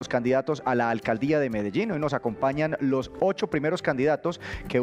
los candidatos a la alcaldía de Medellín. Hoy nos acompañan los ocho primeros candidatos que,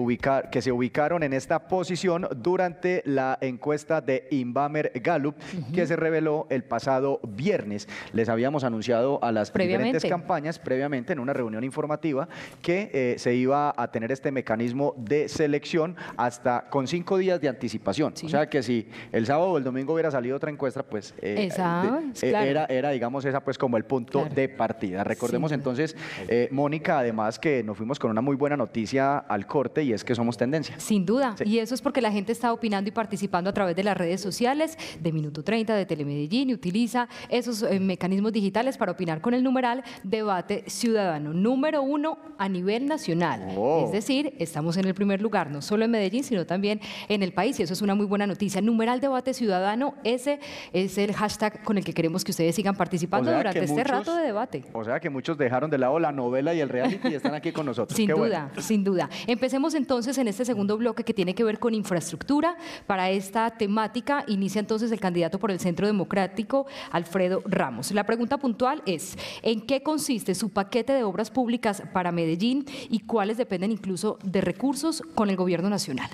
que se ubicaron en esta posición durante la encuesta de Inbamer Gallup que se reveló el pasado viernes. Les habíamos anunciado a las diferentes campañas previamente en una reunión informativa que eh, se iba a tener este mecanismo de selección hasta con cinco días de anticipación. O sea que si el sábado o el domingo hubiera salido otra encuesta, pues eh, eh, era, era, digamos, esa pues como el punto de partida. Recordemos entonces, eh, Mónica, además que nos fuimos con una muy buena noticia al corte y es que somos tendencia. Sin duda, y eso es porque la gente está opinando y participando a través de las redes sociales de Minuto 30, de Telemedellín y utiliza esos eh, mecanismos digitales para opinar con el numeral Debate Ciudadano, número uno a nivel nacional. Oh. Es decir, estamos en el primer lugar, no solo en Medellín, sino también en el país y eso es una muy buena noticia. Numeral Debate Ciudadano, ese es el hashtag con el que queremos que ustedes sigan participando durante este rato de debate. O sea que muchos dejaron de lado la novela y el reality y están aquí con nosotros. sin duda, sin duda. Empecemos entonces en este segundo bloque que tiene que ver con infraestructura. Para esta temática inicia entonces el candidato por el Centro Democrático, Alfredo Ramos. La pregunta puntual es, ¿en qué consiste su paquete de obras públicas para Medellín y cuáles dependen incluso de recursos con el gobierno nacional?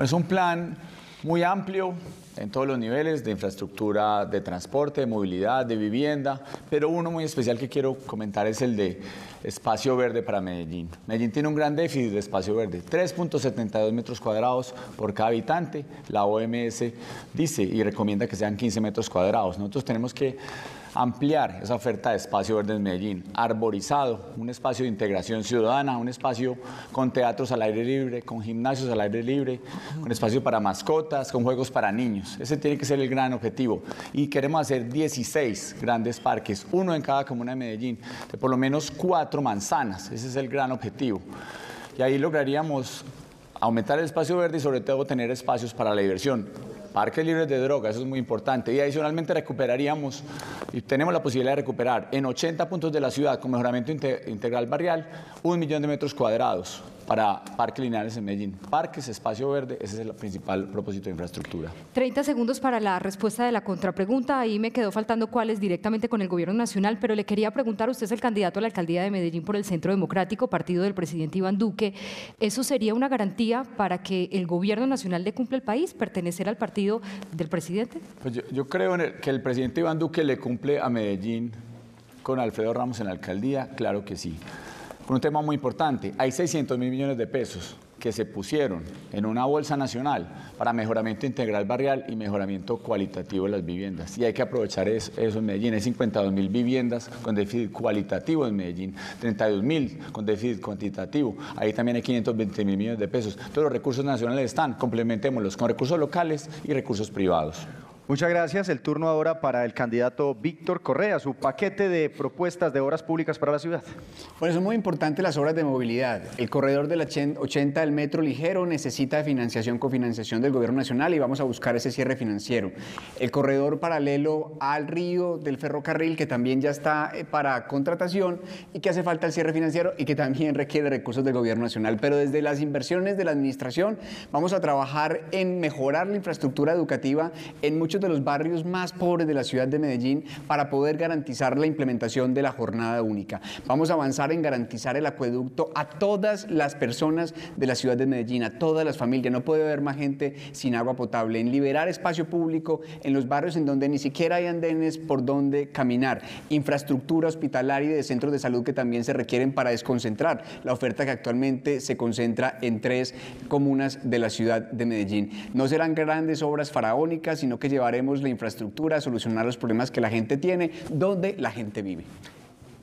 Es un plan muy amplio en todos los niveles de infraestructura de transporte, de movilidad, de vivienda, pero uno muy especial que quiero comentar es el de espacio verde para Medellín. Medellín tiene un gran déficit de espacio verde, 3.72 metros cuadrados por cada habitante. La OMS dice y recomienda que sean 15 metros cuadrados. Nosotros tenemos que ampliar esa oferta de espacio verde en Medellín, arborizado, un espacio de integración ciudadana, un espacio con teatros al aire libre, con gimnasios al aire libre, un espacio para mascotas, con juegos para niños. Ese tiene que ser el gran objetivo. Y queremos hacer 16 grandes parques, uno en cada comuna de Medellín, de por lo menos cuatro manzanas. Ese es el gran objetivo. Y ahí lograríamos aumentar el espacio verde y sobre todo tener espacios para la diversión parques libres de droga, eso es muy importante. Y adicionalmente recuperaríamos, y tenemos la posibilidad de recuperar en 80 puntos de la ciudad con mejoramiento integral barrial, un millón de metros cuadrados para parques lineales en Medellín. Parques, espacio verde, ese es el principal propósito de infraestructura. 30 segundos para la respuesta de la contrapregunta. Ahí me quedó faltando cuáles directamente con el gobierno nacional, pero le quería preguntar, usted es el candidato a la alcaldía de Medellín por el Centro Democrático, partido del presidente Iván Duque. ¿Eso sería una garantía para que el gobierno nacional le cumpla el país, pertenecer al partido del presidente? Pues yo, creo que el presidente Iván Duque le cumple a Medellín con Alfredo Ramos en la alcaldía, claro que sí un tema muy importante. Hay 600 mil millones de pesos que se pusieron en una bolsa nacional para mejoramiento integral barrial y mejoramiento cualitativo de las viviendas. Y hay que aprovechar eso, en Medellín. Hay 52 mil viviendas con déficit cualitativo en Medellín, 32 mil con déficit cuantitativo. Ahí también hay 520 mil millones de pesos. Todos los recursos nacionales están, complementémoslos con recursos locales y recursos privados. Muchas gracias. El turno ahora para el candidato Víctor Correa, su paquete de propuestas de obras públicas para la ciudad. Bueno, son muy importantes las obras de movilidad. El corredor de la 80 del metro ligero necesita financiación, cofinanciación del gobierno nacional y vamos a buscar ese cierre financiero. El corredor paralelo al río del ferrocarril, que también ya está eh, para contratación y que hace falta el cierre financiero y que también requiere recursos del gobierno nacional. Pero desde las inversiones de la administración vamos a trabajar en mejorar la infraestructura educativa en muchos de los barrios más pobres de la ciudad de Medellín para poder garantizar la implementación de la jornada única. Vamos a avanzar en garantizar el acueducto a todas las personas de la ciudad de Medellín, a todas las familias. No puede haber más gente sin agua potable, en liberar espacio público en los barrios en donde ni siquiera hay andenes por donde caminar, infraestructura hospitalaria y de centros de salud que también se requieren para desconcentrar la oferta que actualmente se concentra en tres comunas de la ciudad de Medellín. No serán grandes obras faraónicas, sino que llevar llevaremos la infraestructura solucionar los problemas que la gente tiene, donde la gente vive.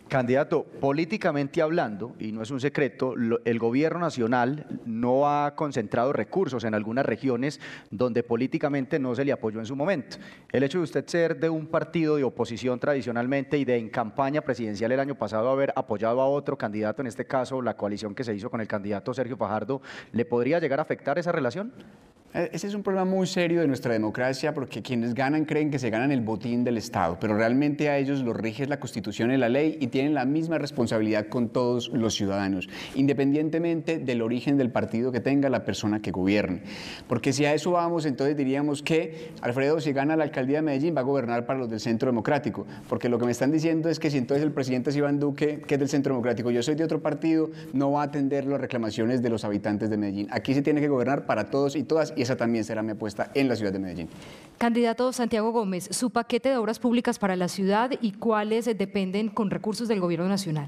Candidato, políticamente hablando, y no es un secreto, el gobierno nacional no ha concentrado recursos en algunas regiones donde políticamente no se le apoyó en su momento. El hecho de usted ser de un partido de oposición tradicionalmente y de en campaña presidencial el año pasado haber apoyado a otro candidato, en este caso la coalición que se hizo con el candidato Sergio Fajardo, ¿le podría llegar a afectar esa relación? Eh, ese es un problema muy serio de nuestra democracia porque quienes ganan creen que se ganan el botín del Estado, pero realmente a ellos los rige la Constitución y la ley y tienen la misma responsabilidad con todos los ciudadanos, independientemente del origen del partido que tenga la persona que gobierne. Porque si a eso vamos, entonces diríamos que Alfredo, si gana la alcaldía de Medellín, va a gobernar para los del Centro Democrático, porque lo que me están diciendo es que si entonces el presidente es Iván Duque, que es del Centro Democrático, yo soy de otro partido, no va a atender las reclamaciones de los habitantes de Medellín. Aquí se tiene que gobernar para todos y todas esa también será mi apuesta en la ciudad de Medellín. Candidato Santiago Gómez, su paquete de obras públicas para la ciudad y cuáles dependen con recursos del Gobierno Nacional.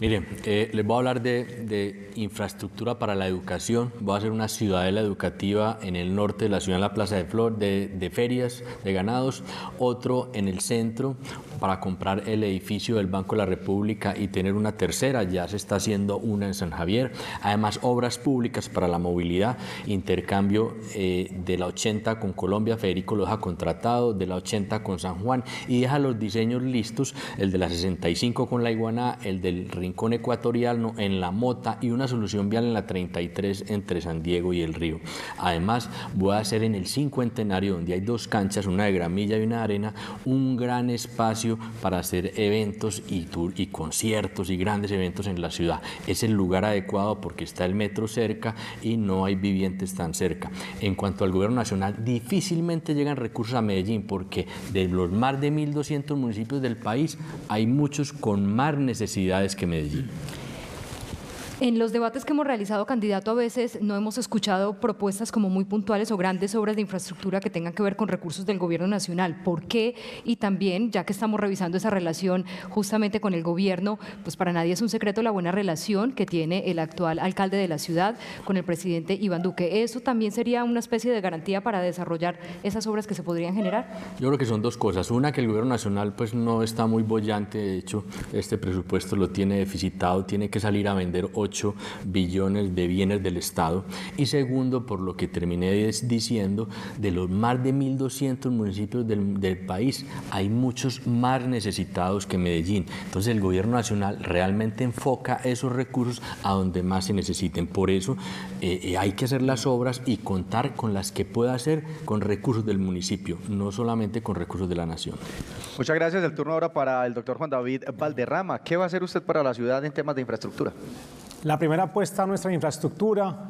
Mire, eh, les voy a hablar de, infraestructura para la educación. Voy a hacer una ciudadela educativa en el norte de la ciudad, en la Plaza de Flor, de, de ferias, de ganados. Otro en el centro para comprar el edificio del Banco de la República y tener una tercera. Ya se está haciendo una en San Javier. Además, obras públicas para la movilidad, intercambio eh, de la 80 con Colombia, Federico lo ha contratado, de la 80 con San Juan y deja los diseños listos, el de la 65 con la Iguana, el del Rincón Ecuatorial en la Mota y una solución vial en la 33 entre San Diego y el Río. Además, voy a hacer en el cincuentenario, donde hay dos canchas, una de gramilla y una de arena, un gran espacio para hacer eventos y, y conciertos y grandes eventos en la ciudad. Es el lugar adecuado porque está el metro cerca y no hay vivientes tan cerca. En cuanto al gobierno nacional, difícilmente llegan recursos a Medellín porque de los más de 1.200 municipios del país hay muchos con más necesidades que Medellín. En los debates que hemos realizado, candidato, a veces no hemos escuchado propuestas como muy puntuales o grandes obras de infraestructura que tengan que ver con recursos del gobierno nacional. ¿Por qué? Y también, ya que estamos revisando esa relación justamente con el gobierno, pues para nadie es un secreto la buena relación que tiene el actual alcalde de la ciudad con el presidente Iván Duque. ¿Eso también sería una especie de garantía para desarrollar esas obras que se podrían generar? Yo creo que son dos cosas. Una, que el gobierno nacional pues no está muy bollante. De hecho, este presupuesto lo tiene deficitado, tiene que salir a vender 8 billones de bienes del Estado. Y segundo, por lo que terminé diciendo, de los más de 1.200 municipios del, del país, hay muchos más necesitados que Medellín. Entonces el gobierno nacional realmente enfoca esos recursos a donde más se necesiten. Por eso eh, eh, hay que hacer las obras y contar con las que pueda hacer con recursos del municipio, no solamente con recursos de la nación. Muchas gracias. El turno ahora para el doctor Juan David Valderrama. ¿Qué va a hacer usted para la ciudad en temas de infraestructura? La primera apuesta a nuestra infraestructura,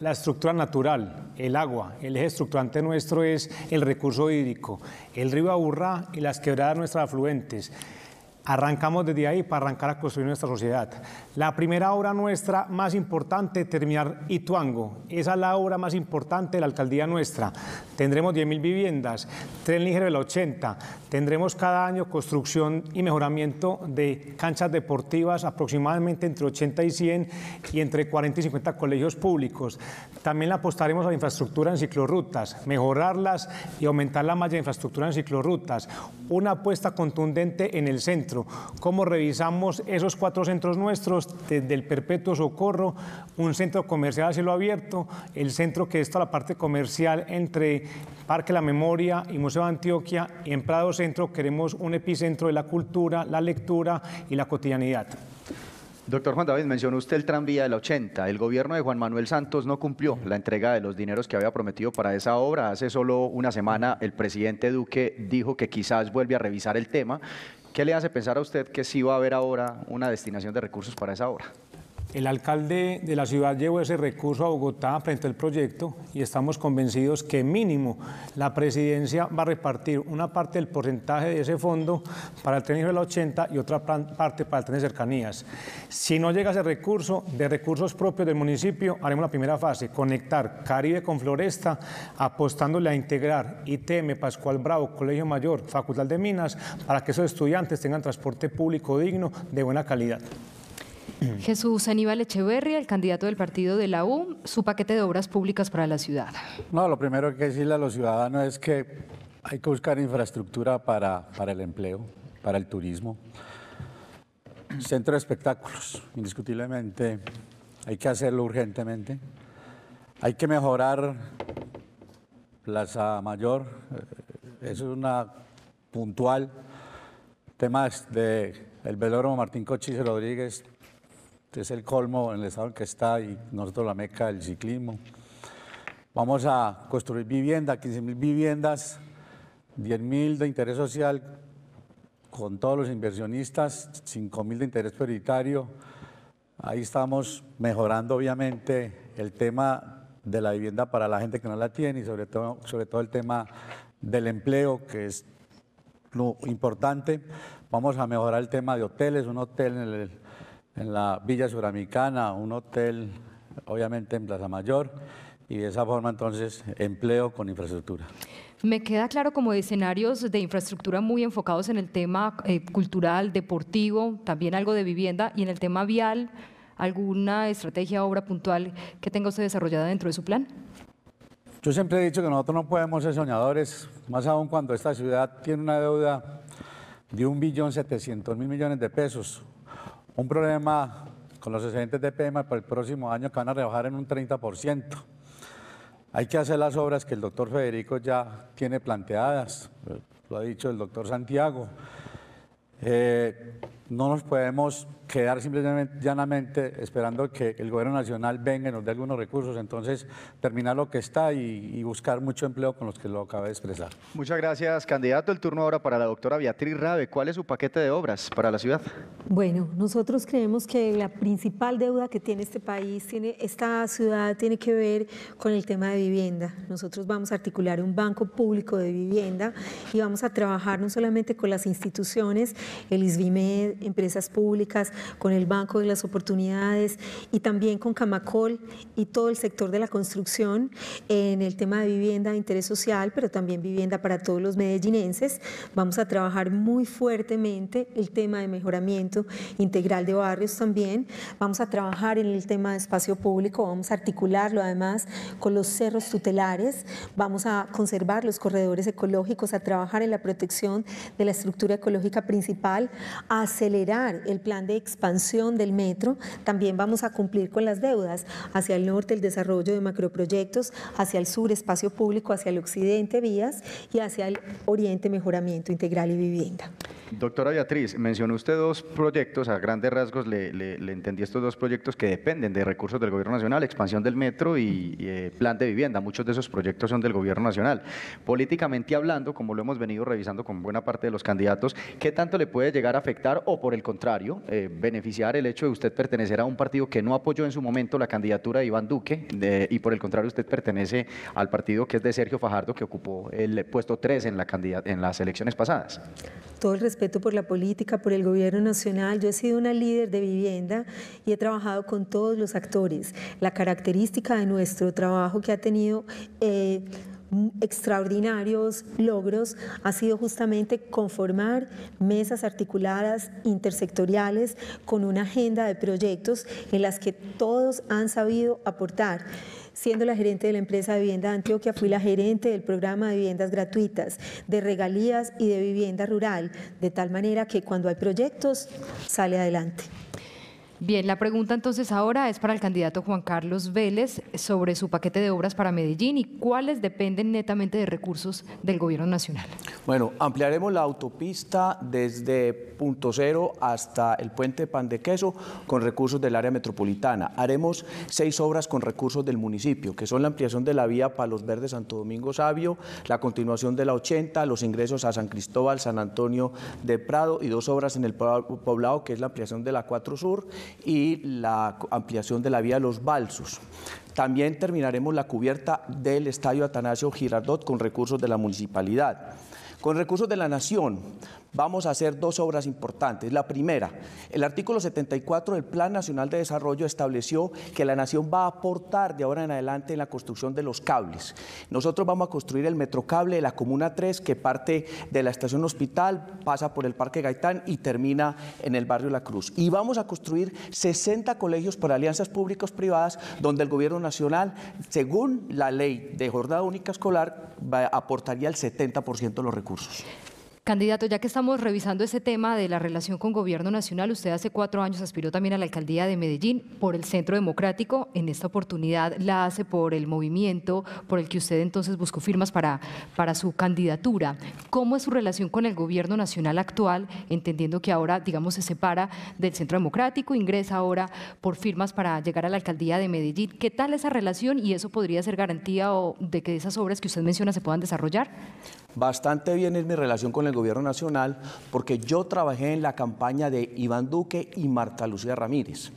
la estructura natural, el agua. El eje estructurante nuestro es el recurso hídrico, el río Aburrá y las quebradas nuestras afluentes. Arrancamos desde ahí para arrancar a construir nuestra sociedad. La primera obra nuestra más importante, terminar Ituango. Esa es la obra más importante de la alcaldía nuestra. Tendremos 10.000 viviendas, tren ligero de la 80. Tendremos cada año construcción y mejoramiento de canchas deportivas, aproximadamente entre 80 y 100 y entre 40 y 50 colegios públicos. También apostaremos a la infraestructura en ciclorrutas, mejorarlas y aumentar la malla de infraestructura en ciclorrutas. Una apuesta contundente en el centro cómo revisamos esos cuatro centros nuestros, desde el Perpetuo Socorro, un centro comercial a cielo abierto, el centro que está la parte comercial entre Parque La Memoria y Museo de Antioquia, y en Prado Centro queremos un epicentro de la cultura, la lectura y la cotidianidad. Doctor Juan David, mencionó usted el tranvía del 80. El gobierno de Juan Manuel Santos no cumplió la entrega de los dineros que había prometido para esa obra. Hace solo una semana el presidente Duque dijo que quizás vuelve a revisar el tema ¿Qué le hace pensar a usted que sí va a haber ahora una destinación de recursos para esa obra? El alcalde de la ciudad llevó ese recurso a Bogotá frente al proyecto y estamos convencidos que mínimo la presidencia va a repartir una parte del porcentaje de ese fondo para el tren de la 80 y otra parte para el tren de cercanías. Si no llega ese recurso, de recursos propios del municipio, haremos la primera fase, conectar Caribe con Floresta, apostándole a integrar ITM, Pascual Bravo, Colegio Mayor, Facultad de Minas, para que esos estudiantes tengan transporte público digno de buena calidad. Jesús Aníbal Echeverria, el candidato del partido de la U, su paquete de obras públicas para la ciudad. No, lo primero que decirle a los ciudadanos es que hay que buscar infraestructura para, para el empleo, para el turismo. Centro de espectáculos, indiscutiblemente, hay que hacerlo urgentemente. Hay que mejorar Plaza Mayor, eh, eso es una puntual. Temas de el velódromo Martín Cochise Rodríguez, es el colmo en el estado en que está y nosotros la meca del ciclismo. Vamos a construir vivienda, 15 mil viviendas, 10 mil de interés social con todos los inversionistas, 5 mil de interés prioritario. Ahí estamos mejorando obviamente el tema de la vivienda para la gente que no la tiene y sobre todo, sobre todo el tema del empleo, que es importante. Vamos a mejorar el tema de hoteles, un hotel en, el- en la Villa Suramericana, un hotel obviamente en Plaza Mayor y de esa forma entonces empleo con infraestructura. Me queda claro como escenarios de infraestructura muy enfocados en el tema eh, cultural, deportivo, también algo de vivienda y en el tema vial, alguna estrategia, obra puntual que tenga usted desarrollada dentro de su plan. Yo siempre he dicho que nosotros no podemos ser soñadores, más aún cuando esta ciudad tiene una deuda de 1.700.000 millones de pesos. Un problema con los excedentes de PEMA para el próximo año que van a rebajar en un 30%. Hay que hacer las obras que el doctor Federico ya tiene planteadas, lo ha dicho el doctor Santiago. Eh, no nos podemos quedar simplemente llanamente esperando que el gobierno nacional venga y nos dé algunos recursos, entonces terminar lo que está y, y buscar mucho empleo con los que lo acabé de expresar. Muchas gracias, candidato. El turno ahora para la doctora Beatriz Rabe. ¿Cuál es su paquete de obras para la ciudad? Bueno, nosotros creemos que la principal deuda que tiene este país, tiene, esta ciudad, tiene que ver con el tema de vivienda. Nosotros vamos a articular un banco público de vivienda y vamos a trabajar no solamente con las instituciones, el ISVIMED, empresas públicas, con el Banco de las Oportunidades y también con Camacol y todo el sector de la construcción en el tema de vivienda de interés social, pero también vivienda para todos los medellinenses. Vamos a trabajar muy fuertemente el tema de mejoramiento integral de barrios también. Vamos a trabajar en el tema de espacio público, vamos a articularlo además con los cerros tutelares, vamos a conservar los corredores ecológicos, a trabajar en la protección de la estructura ecológica principal, a acelerar el plan de expansión del metro. También vamos a cumplir con las deudas hacia el norte, el desarrollo de macroproyectos, hacia el sur, espacio público, hacia el occidente, vías y hacia el oriente, mejoramiento integral y vivienda. Doctora Beatriz, mencionó usted dos proyectos, a grandes rasgos le, entendí estos dos proyectos que dependen de recursos del Gobierno Nacional, expansión del metro y, y, eh, plan de vivienda. Muchos de esos proyectos son del Gobierno Nacional. Políticamente hablando, como lo hemos venido revisando con buena parte de los candidatos, ¿qué tanto le puede llegar a afectar o por el contrario, eh, beneficiar el hecho de usted pertenecer a un partido que no apoyó en su momento la candidatura de Iván Duque y por el contrario usted pertenece al partido que es de Sergio Fajardo que ocupó el puesto 3 en, las elecciones pasadas? todo el respeto por la política, por el gobierno nacional. Yo he sido una líder de vivienda y he trabajado con todos los actores. La característica de nuestro trabajo que ha tenido... eh, extraordinarios logros ha sido justamente conformar mesas articuladas intersectoriales con una agenda de proyectos en las que todos han sabido aportar. Siendo la gerente de la empresa de vivienda de Antioquia, fui la gerente del programa de viviendas gratuitas, de regalías y de vivienda rural, de tal manera que cuando hay proyectos sale adelante. Bien, la pregunta entonces ahora es para el candidato Juan Carlos Vélez sobre su paquete de obras para Medellín y cuáles dependen netamente de recursos del gobierno nacional. Bueno, ampliaremos la autopista desde Punto Cero hasta el puente Pan de Queso con recursos del área metropolitana. Haremos seis obras con recursos del municipio, que son la ampliación de la vía Palos Verdes Santo Domingo Sabio, la continuación de la 80, los ingresos a San Cristóbal, San Antonio de Prado y dos obras en el po- poblado, que es la ampliación de la 4 Sur y la ampliación de la vía Los Balsos. También terminaremos la cubierta del Estadio Atanasio Girardot con recursos de la municipalidad. Con recursos de la Nación vamos a hacer dos obras importantes. La primera, el artículo 74 del Plan Nacional de Desarrollo estableció que la Nación va a aportar de ahora en adelante en la construcción de los cables. Nosotros vamos a construir el metrocable de la Comuna 3 que parte de la estación Hospital, pasa por el Parque Gaitán y termina en el barrio La Cruz. Y vamos a construir 60 colegios por alianzas públicos-privadas donde el Gobierno Nacional, según la ley de jornada única escolar, aportaría el 70% de los recursos. Candidato, ya que estamos revisando ese tema de la relación con gobierno nacional, usted hace cuatro años aspiró también a la alcaldía de Medellín por el Centro Democrático. En esta oportunidad la hace por el movimiento por el que usted entonces buscó firmas para, para su candidatura. ¿Cómo es su relación con el gobierno nacional actual, entendiendo que ahora, digamos, se separa del Centro Democrático, ingresa ahora por firmas para llegar a la alcaldía de Medellín? ¿Qué tal esa relación y eso podría ser garantía de que esas obras que usted menciona se puedan desarrollar? Bastante bien es mi relación con el gobierno nacional porque yo trabajé en la campaña de Iván Duque y Marta Lucía Ramírez.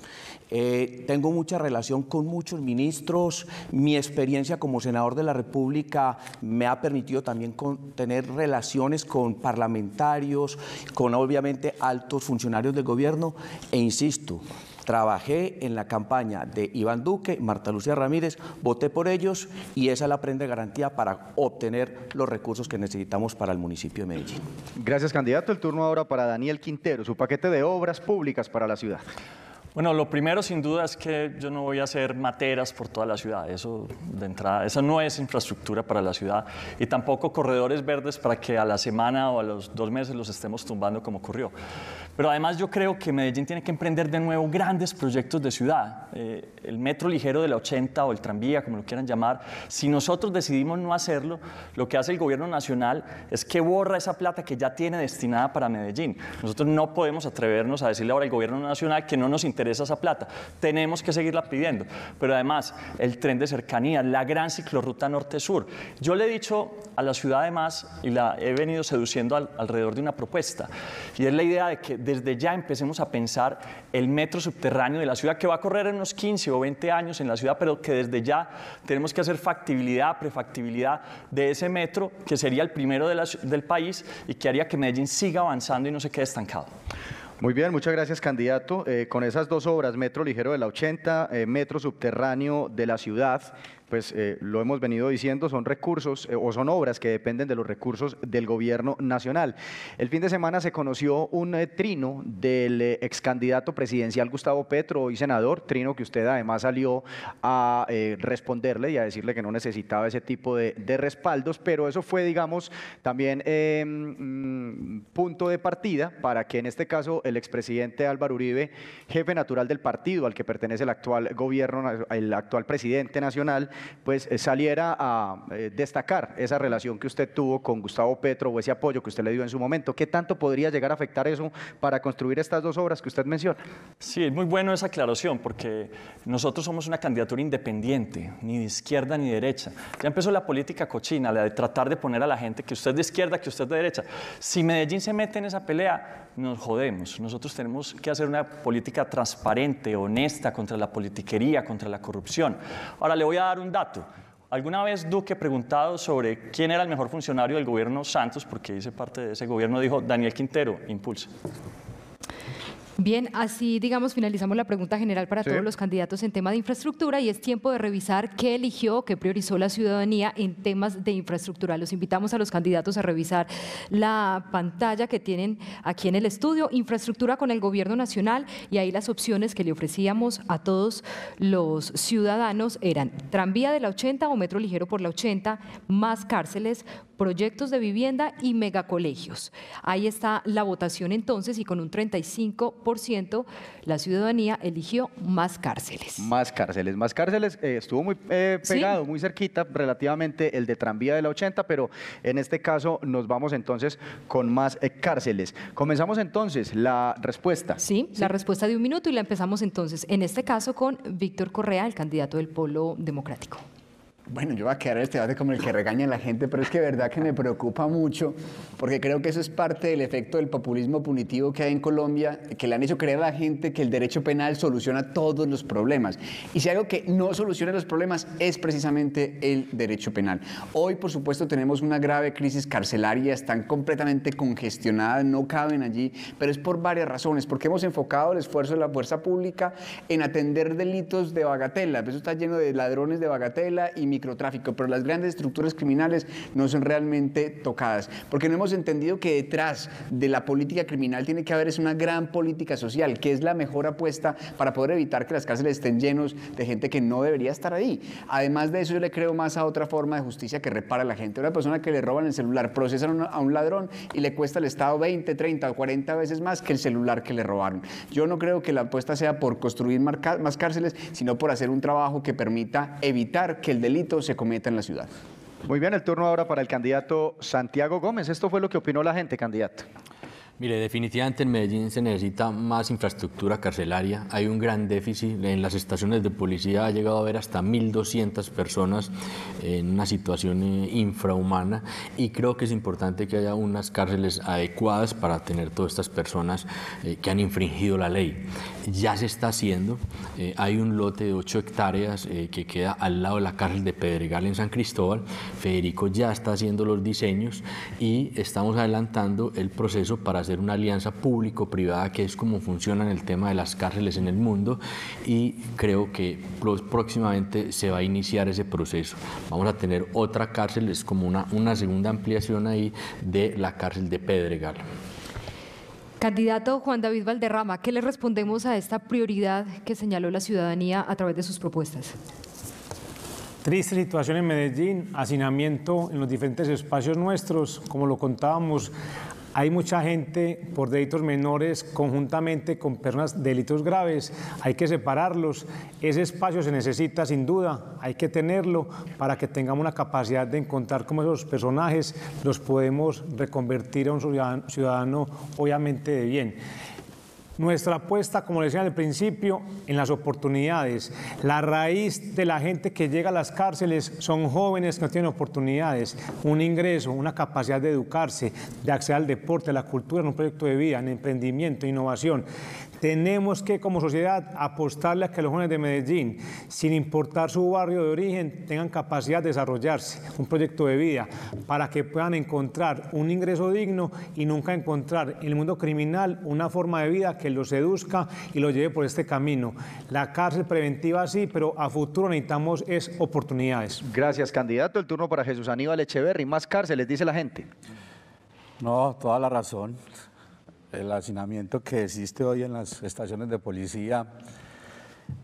Eh, tengo mucha relación con muchos ministros. Mi experiencia como senador de la República me ha permitido también tener relaciones con parlamentarios, con obviamente altos funcionarios del gobierno. E insisto, Trabajé en la campaña de Iván Duque, Marta Lucía Ramírez, voté por ellos y esa es la prenda de garantía para obtener los recursos que necesitamos para el municipio de Medellín. Gracias, candidato. El turno ahora para Daniel Quintero, su paquete de obras públicas para la ciudad. Bueno, lo primero sin duda es que yo no voy a hacer materas por toda la ciudad, eso de entrada, esa no es infraestructura para la ciudad y tampoco corredores verdes para que a la semana o a los dos meses los estemos tumbando como ocurrió. Pero además yo creo que Medellín tiene que emprender de nuevo grandes proyectos de ciudad. Eh, el metro ligero de la 80 o el tranvía, como lo quieran llamar, si nosotros decidimos no hacerlo, lo que hace el gobierno nacional es que borra esa plata que ya tiene destinada para Medellín. Nosotros no podemos atrevernos a decirle ahora al gobierno nacional que no nos interesa esa plata. Tenemos que seguirla pidiendo. Pero además, el tren de cercanía, la gran ciclorruta norte-sur. Yo le he dicho a la ciudad además, y la he venido seduciendo alrededor de una propuesta, y es la idea de que desde ya empecemos a pensar el metro subterráneo de la ciudad, que va a correr en unos 15 o 20 años en la ciudad, pero que desde ya tenemos que hacer factibilidad, prefactibilidad de ese metro, que sería el primero del país y que haría que Medellín siga avanzando y no se quede estancado. Muy bien, muchas gracias, candidato. Eh, con esas dos obras, Metro Ligero de la 80, eh, Metro Subterráneo de la Ciudad, pues eh, lo hemos venido diciendo, son recursos eh, o son obras que dependen de los recursos del gobierno nacional. El fin de semana se conoció un eh, trino del ex candidato presidencial Gustavo Petro, hoy senador, trino que usted además salió a responderle y a decirle que no necesitaba ese tipo de, respaldos, pero eso fue, digamos, también mm, punto de partida para que en este caso el expresidente Álvaro Uribe, jefe natural del partido al que pertenece el actual gobierno, el actual presidente nacional, pues eh, saliera a eh, destacar esa relación que usted tuvo con Gustavo Petro o ese apoyo que usted le dio en su momento. ¿Qué tanto podría llegar a afectar eso para construir estas dos obras que usted menciona? Sí, es muy bueno esa aclaración porque nosotros somos una candidatura independiente, ni de izquierda ni de derecha. Ya empezó la política cochina, la de tratar de poner a la gente que usted es de izquierda, que usted es de derecha. Si Medellín se mete en esa pelea, nos jodemos. Nosotros tenemos que hacer una política transparente, honesta contra la politiquería, contra la corrupción. Ahora le voy a dar un dato. ¿Alguna vez Duque preguntado sobre quién era el mejor funcionario del gobierno Santos, porque hice parte de ese gobierno, dijo Daniel Quintero, Impulsa. Bien, así digamos finalizamos la pregunta general para todos los candidatos en tema de infraestructura y es tiempo de revisar qué eligió, qué priorizó la ciudadanía en temas de infraestructura. Los invitamos a los candidatos a revisar la pantalla que tienen aquí en el estudio, infraestructura con el gobierno nacional y ahí las opciones que le ofrecíamos a todos los ciudadanos eran tranvía de la 80 o metro ligero por la 80, más cárceles, proyectos de vivienda y megacolegios. Ahí está la votación entonces y con un 35% la ciudadanía eligió más cárceles. Más cárceles, más cárceles. Eh, estuvo muy eh, pegado, muy cerquita relativamente el de tranvía de la 80, pero en este caso nos vamos entonces con más eh, cárceles. Comenzamos entonces la respuesta. Sí, la respuesta de un minuto y la empezamos entonces, en este caso con Víctor Correa, el candidato del Polo Democrático. Bueno, yo voy a quedar en este debate como el que regaña a la gente, pero es que verdad que me preocupa mucho, porque creo que eso es parte del efecto del populismo punitivo que hay en Colombia, que le han hecho creer a la gente que el derecho penal soluciona todos los problemas. Y si algo que no soluciona los problemas es precisamente el derecho penal. Hoy, por supuesto, tenemos una grave crisis carcelaria, están completamente congestionadas, no caben allí, pero es por varias razones, porque hemos enfocado el esfuerzo de la fuerza pública en atender delitos de bagatela. Eso está lleno de ladrones de bagatela y microtráfico, pero las grandes estructuras criminales no son realmente tocadas, porque no hemos entendido que detrás de la política criminal tiene que haber es una gran política social, que es la mejor apuesta para poder evitar que las cárceles estén llenos de gente que no debería estar ahí. Además de eso, yo le creo más a otra forma de justicia que repara a la gente. Una persona que le roban el celular, procesan a un ladrón y le cuesta al Estado 20, 30 o 40 veces más que el celular que le robaron. Yo no creo que la apuesta sea por construir más cárceles, sino por hacer un trabajo que permita evitar que el delito se cometa en la ciudad. Muy bien, el turno ahora para el candidato Santiago Gómez. Esto fue lo que opinó la gente, candidato. Mire, definitivamente en Medellín se necesita más infraestructura carcelaria. Hay un gran déficit. En las estaciones de policía ha llegado a haber hasta 1.200 personas en una situación eh, infrahumana y creo que es importante que haya unas cárceles adecuadas para tener todas estas personas eh, que han infringido la ley. Ya se está haciendo. Eh, hay un lote de 8 hectáreas que queda al lado de la cárcel de Pedregal en San Cristóbal. Federico ya está haciendo los diseños y estamos adelantando el proceso para hacer una alianza público-privada, que es como funciona en el tema de las cárceles en el mundo, y creo que próximamente se va a iniciar ese proceso. Vamos a tener otra cárcel, es como una, una segunda ampliación ahí de la cárcel de Pedregal. Candidato Juan David Valderrama, ¿qué le respondemos a esta prioridad que señaló la ciudadanía a través de sus propuestas? Triste situación en Medellín, hacinamiento en los diferentes espacios nuestros, como lo contábamos hay mucha gente por delitos menores conjuntamente con personas de delitos graves. Hay que separarlos. Ese espacio se necesita sin duda. Hay que tenerlo para que tengamos una capacidad de encontrar cómo esos personajes los podemos reconvertir a un ciudadano obviamente de bien. Nuestra apuesta, como decía al principio, en las oportunidades. La raíz de la gente que llega a las cárceles son jóvenes que no tienen oportunidades, un ingreso, una capacidad de educarse, de acceder al deporte, a la cultura, en un proyecto de vida, en emprendimiento, innovación. Tenemos que como sociedad apostarle a que los jóvenes de Medellín, sin importar su barrio de origen, tengan capacidad de desarrollarse, un proyecto de vida, para que puedan encontrar un ingreso digno y nunca encontrar en el mundo criminal una forma de vida que los seduzca y los lleve por este camino. La cárcel preventiva sí, pero a futuro necesitamos es oportunidades. Gracias, candidato. El turno para Jesús Aníbal Echeverry. Más cárceles, dice la gente. No, toda la razón el hacinamiento que existe hoy en las estaciones de policía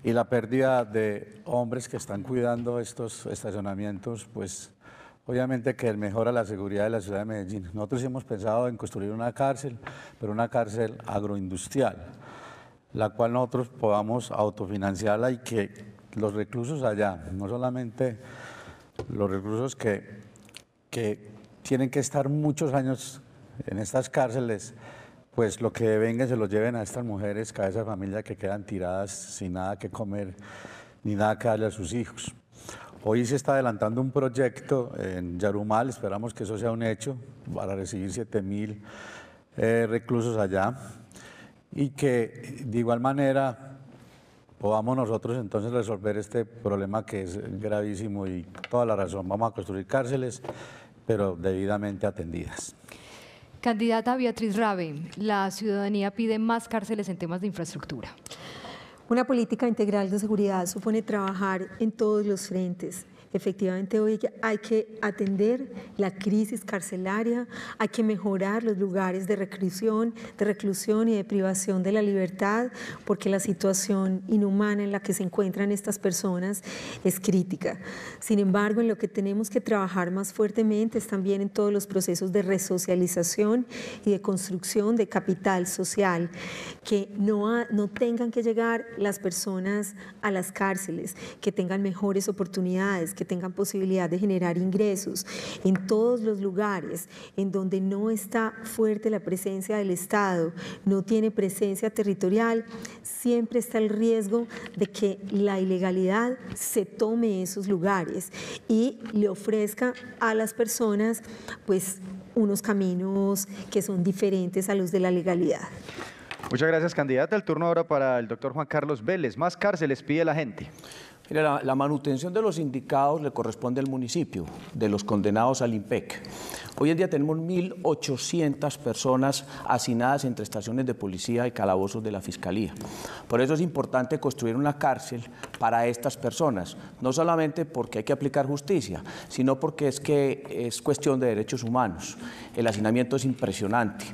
y la pérdida de hombres que están cuidando estos estacionamientos, pues obviamente que mejora la seguridad de la ciudad de Medellín. Nosotros hemos pensado en construir una cárcel, pero una cárcel agroindustrial, la cual nosotros podamos autofinanciarla y que los reclusos allá, no solamente los reclusos que, que tienen que estar muchos años en estas cárceles, pues lo que venga se lo lleven a estas mujeres, a esa familia que quedan tiradas sin nada que comer ni nada que darle a sus hijos. Hoy se está adelantando un proyecto en Yarumal, esperamos que eso sea un hecho, para recibir 7 mil eh, reclusos allá y que de igual manera podamos nosotros entonces resolver este problema que es gravísimo y toda la razón. Vamos a construir cárceles, pero debidamente atendidas. Candidata Beatriz Rabe, la ciudadanía pide más cárceles en temas de infraestructura. Una política integral de seguridad supone trabajar en todos los frentes Efectivamente, hoy hay que atender la crisis carcelaria, hay que mejorar los lugares de reclusión, de reclusión y de privación de la libertad, porque la situación inhumana en la que se encuentran estas personas es crítica. Sin embargo, en lo que tenemos que trabajar más fuertemente es también en todos los procesos de resocialización y de construcción de capital social, que no, no tengan que llegar las personas a las cárceles, que tengan mejores oportunidades, que tengan posibilidad de generar ingresos en todos los lugares en donde no está fuerte la presencia del Estado, no tiene presencia territorial, siempre está el riesgo de que la ilegalidad se tome esos lugares y le ofrezca a las personas pues unos caminos que son diferentes a los de la legalidad. Muchas gracias, candidata. El turno ahora para el doctor Juan Carlos Vélez. Más cárceles pide la gente la, manutención de los indicados le corresponde al municipio, de los condenados al IMPEC. Hoy en día tenemos 1.800 personas hacinadas entre estaciones de policía y calabozos de la Fiscalía. Por eso es importante construir una cárcel para estas personas, no solamente porque hay que aplicar justicia, sino porque es que es cuestión de derechos humanos. El hacinamiento es impresionante.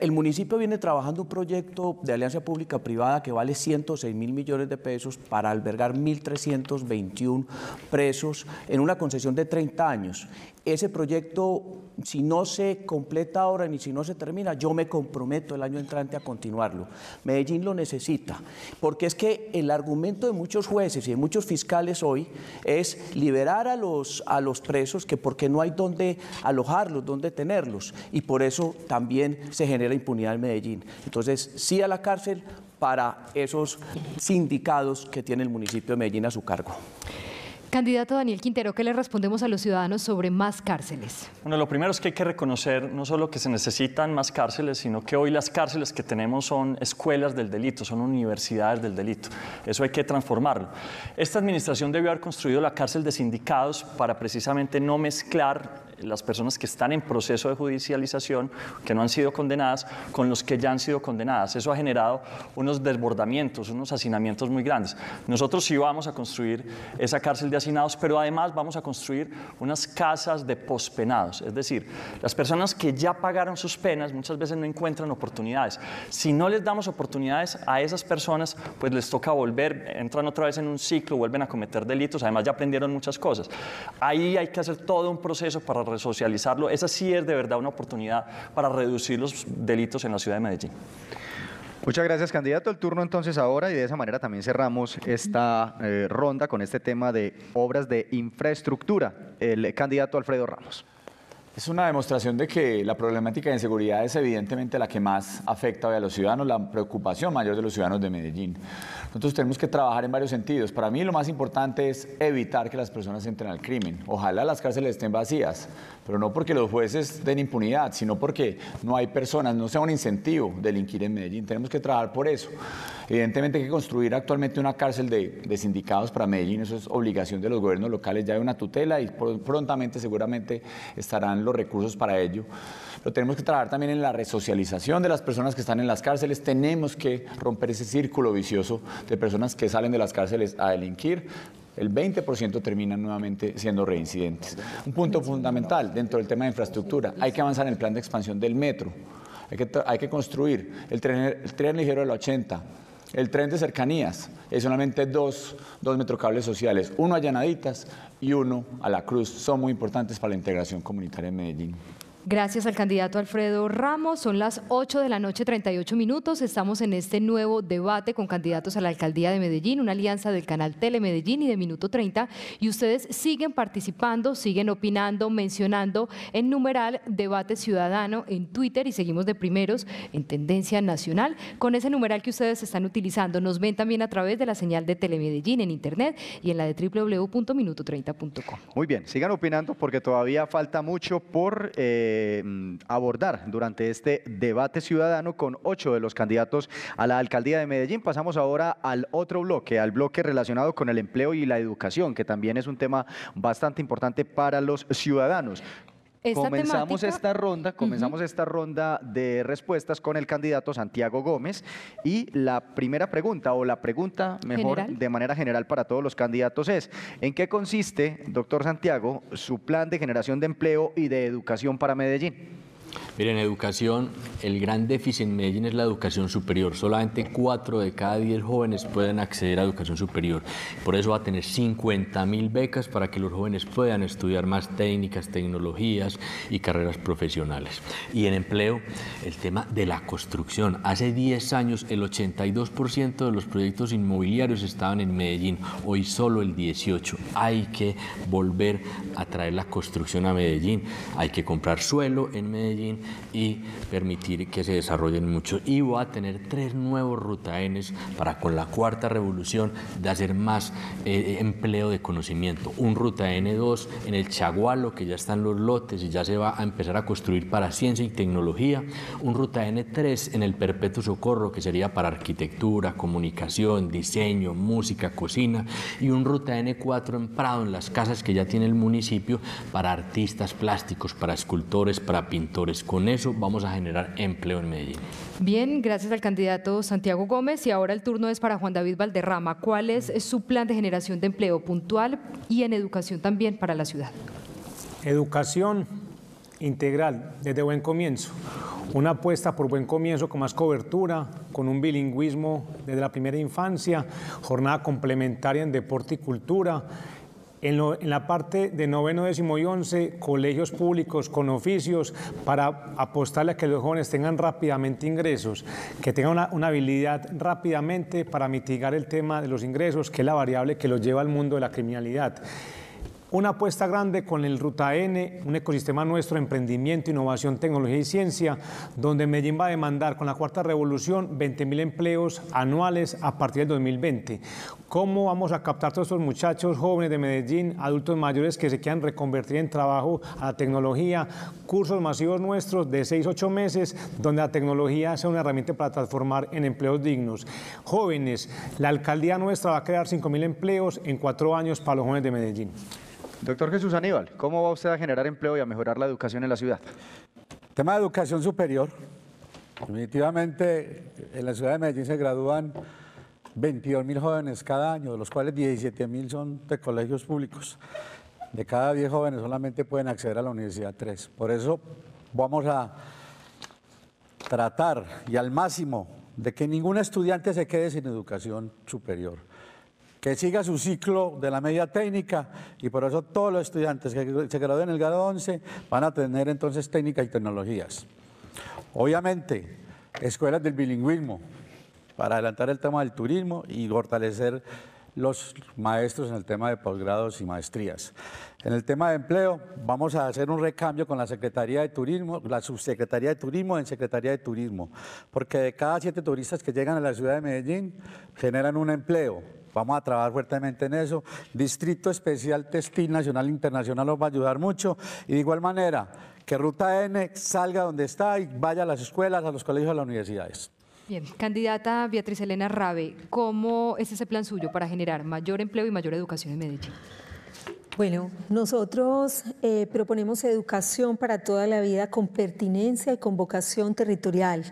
el municipio viene trabajando un proyecto de alianza pública-privada que vale 106 mil millones de pesos para albergar 1.321 presos en una concesión de 30 años ese proyecto, si no se completa ahora ni si no se termina, yo me comprometo el año entrante a continuarlo. Medellín lo necesita, porque es que el argumento de muchos jueces y de muchos fiscales hoy es liberar a los, a los presos, que porque no hay dónde alojarlos, dónde tenerlos, y por eso también se genera impunidad en Medellín. Entonces, sí a la cárcel para esos sindicados que tiene el municipio de Medellín a su cargo. Candidato Daniel Quintero, ¿qué le respondemos a los ciudadanos sobre más cárceles? Bueno, lo primero es que hay que reconocer no solo que se necesitan más cárceles, sino que hoy las cárceles que tenemos son escuelas del delito, son universidades del delito. Eso hay que transformarlo. Esta administración debió haber construido la cárcel de sindicados para precisamente no mezclar las personas que están en proceso de judicialización, que no han sido condenadas, con los que ya han sido condenadas. Eso ha generado unos desbordamientos, unos hacinamientos muy grandes. Nosotros sí vamos a construir esa cárcel de hacinados, pero además vamos a construir unas casas de pospenados. Es decir, las personas que ya pagaron sus penas muchas veces no encuentran oportunidades. Si no les damos oportunidades a esas personas, pues les toca volver, entran otra vez en un ciclo, vuelven a cometer delitos, además ya aprendieron muchas cosas. Ahí hay que hacer todo un proceso para resocializarlo, esa sí es de verdad una oportunidad para reducir los delitos en la ciudad de Medellín. Muchas gracias, candidato. El turno entonces ahora y de esa manera también cerramos esta eh, ronda con este tema de obras de infraestructura. El candidato Alfredo Ramos. Es una demostración de que la problemática de inseguridad es evidentemente la que más afecta a los ciudadanos, la preocupación mayor de los ciudadanos de Medellín. Nosotros tenemos que trabajar en varios sentidos. Para mí lo más importante es evitar que las personas entren al crimen. Ojalá las cárceles estén vacías, pero no porque los jueces den impunidad, sino porque no hay personas, no sea un incentivo delinquir en Medellín. Tenemos que trabajar por eso. Evidentemente hay que construir actualmente una cárcel de, de sindicados para Medellín, eso es obligación de los gobiernos locales, ya hay una tutela y prontamente seguramente estarán los recursos para ello pero tenemos que trabajar también en la resocialización de las personas que están en las cárceles. Tenemos que romper ese círculo vicioso de personas que salen de las cárceles a delinquir. El 20% terminan nuevamente siendo reincidentes. Un punto fundamental dentro del tema de infraestructura. Hay que avanzar en el plan de expansión del metro. Hay que, construir el tren, ligero de la 80, el tren de cercanías, es solamente dos, dos metrocables sociales, uno a Llanaditas y uno a La Cruz. Son muy importantes para la integración comunitaria en Medellín. Gracias al candidato Alfredo Ramos. Son las 8 de la noche, 38 minutos. Estamos en este nuevo debate con candidatos a la alcaldía de Medellín, una alianza del canal Tele Medellín y de Minuto 30. Y ustedes siguen participando, siguen opinando, mencionando en numeral Debate Ciudadano en Twitter y seguimos de primeros en Tendencia Nacional con ese numeral que ustedes están utilizando. Nos ven también a través de la señal de Telemedellín en internet y en la de www.minuto30.com. Muy bien, sigan opinando porque todavía falta mucho por. Eh, Mm, abordar durante este debate ciudadano con ocho de los candidatos a la alcaldía de Medellín. Pasamos ahora al otro bloque, al bloque relacionado con el empleo y la educación, que también es un tema bastante importante para los ciudadanos comenzamos esta ronda, comenzamos esta ronda de respuestas con el candidato Santiago Gómez. Y la primera pregunta o la pregunta mejor de manera general para todos los candidatos es ¿en qué consiste, doctor Santiago, su plan de generación de empleo y de educación para Medellín? Miren, educación, el gran déficit en Medellín es la educación superior. Solamente 4 de cada 10 jóvenes pueden acceder a educación superior. Por eso va a tener 50 mil becas para que los jóvenes puedan estudiar más técnicas, tecnologías y carreras profesionales. Y en empleo, el tema de la construcción. Hace 10 años el 82% de los proyectos inmobiliarios estaban en Medellín, hoy solo el 18%. Hay que volver a traer la construcción a Medellín. Hay que comprar suelo en Medellín y permitir que se desarrollen mucho. Y voy a tener tres nuevos ruta Ns para con la cuarta revolución de hacer más eh, empleo de conocimiento. Un ruta N2 en el Chagualo, que ya están los lotes y ya se va a empezar a construir para ciencia y tecnología. Un ruta N3 en el Perpetuo Socorro, que sería para arquitectura, comunicación, diseño, música, cocina. Y un ruta N4 en Prado, en las casas que ya tiene el municipio, para artistas plásticos, para escultores, para pintores Con eso vamos a generar empleo en Medellín. Bien, gracias al candidato Santiago Gómez y ahora el turno es para Juan David Valderrama. ¿Cuál es su plan de generación de empleo puntual y en educación también para la ciudad? Educación integral desde buen comienzo. Una apuesta por buen comienzo con más cobertura, con un bilingüismo desde la primera infancia, jornada complementaria en deporte y cultura. En, la parte de noveno, décimo y once, colegios públicos con oficios para apostarle a que los jóvenes tengan rápidamente ingresos, que tengan una, una habilidad rápidamente para mitigar el tema de los ingresos, que es la variable que los lleva al mundo de la criminalidad. Una apuesta grande con el Ruta N, un ecosistema nuestro emprendimiento, innovación, tecnología y ciencia, donde Medellín va a demandar con la cuarta revolución 20.000 empleos anuales a partir del 2020. ¿Cómo vamos a captar todos estos muchachos jóvenes de Medellín, adultos mayores que se quieran reconvertir en trabajo a la tecnología? Cursos masivos nuestros de 6, 8 meses, donde la tecnología sea una herramienta para transformar en empleos dignos. Jóvenes, la alcaldía nuestra va a crear 5.000 empleos en cuatro años para los jóvenes de Medellín. Doctor Jesús Aníbal, ¿cómo va usted a generar empleo y a mejorar la educación en la ciudad? Tema de educación superior. Definitivamente en la ciudad de Medellín se gradúan 22 mil jóvenes cada año, de los cuales 17 mil son de colegios públicos. De cada 10 jóvenes solamente pueden acceder a la universidad 3. Por eso vamos a tratar y al máximo de que ningún estudiante se quede sin educación superior que siga su ciclo de la media técnica y por eso todos los estudiantes que se gradúen en el grado 11 van a tener entonces técnica y tecnologías. Obviamente, escuelas del bilingüismo para adelantar el tema del turismo y fortalecer los maestros en el tema de posgrados y maestrías. En el tema de empleo, vamos a hacer un recambio con la Secretaría de Turismo, la Subsecretaría de Turismo en Secretaría de Turismo, porque de cada siete turistas que llegan a la ciudad de Medellín, generan un empleo Vamos a trabajar fuertemente en eso. Distrito Especial Textil Nacional e Internacional nos va a ayudar mucho. Y de igual manera, que Ruta N salga donde está y vaya a las escuelas, a los colegios, a las universidades. Bien, candidata Beatriz Elena Rabe, ¿cómo es ese plan suyo para generar mayor empleo y mayor educación en Medellín? Bueno, nosotros eh, proponemos educación para toda la vida con pertinencia y con vocación territorial.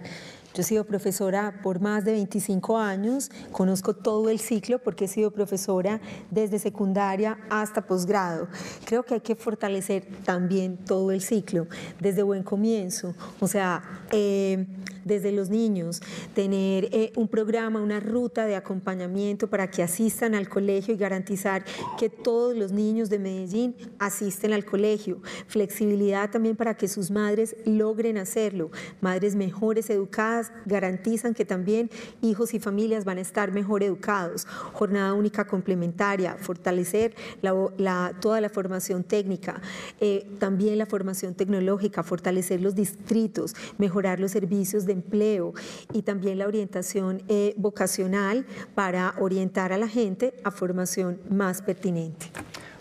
Yo he sido profesora por más de 25 años, conozco todo el ciclo porque he sido profesora desde secundaria hasta posgrado. Creo que hay que fortalecer también todo el ciclo, desde buen comienzo, o sea, eh, desde los niños, tener eh, un programa, una ruta de acompañamiento para que asistan al colegio y garantizar que todos los niños de Medellín asisten al colegio. Flexibilidad también para que sus madres logren hacerlo, madres mejores educadas garantizan que también hijos y familias van a estar mejor educados. Jornada única complementaria, fortalecer toda la formación técnica, eh, también la formación tecnológica, fortalecer los distritos, mejorar los servicios de empleo y también la orientación eh, vocacional para orientar a la gente a formación más pertinente.